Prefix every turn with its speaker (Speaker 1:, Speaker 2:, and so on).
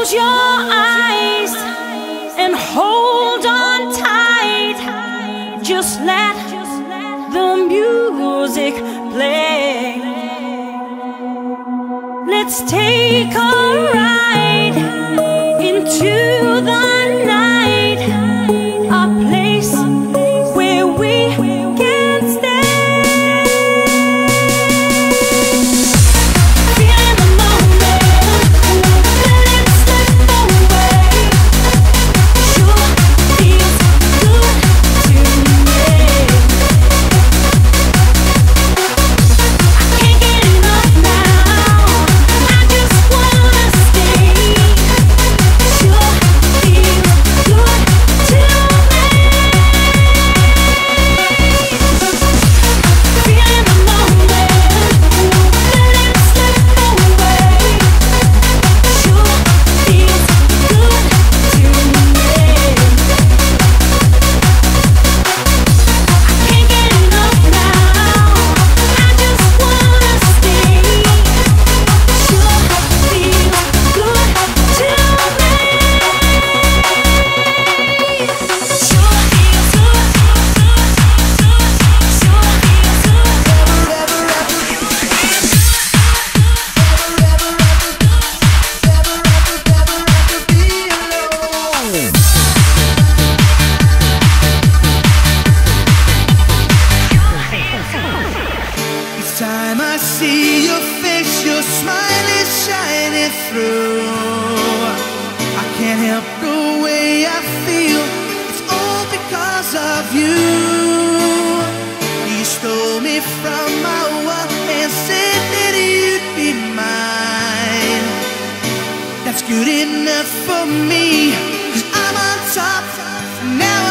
Speaker 1: Close your eyes and hold on tight. Just let the music play. Let's take a ride into the night. A place
Speaker 2: time I see your face, your smile is shining through. I can't help the way I feel. It's all because of you. You stole me from my world and said that you'd be mine. That's good enough for me. Cause I'm on top. Now